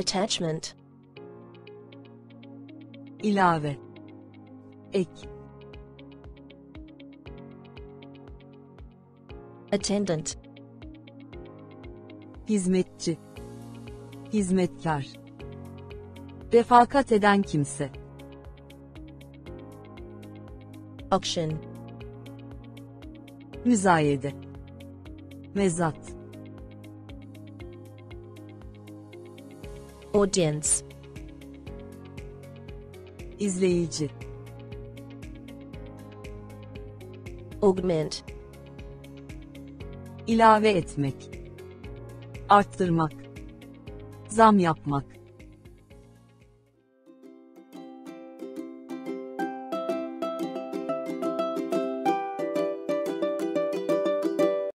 attachment, ilave, ek, attendant, hizmetçi, hizmetkar, refakat eden kimse, auction, müzayede, mezat, audience, izleyici, augment, ilave etmek, arttırmak, zam yapmak,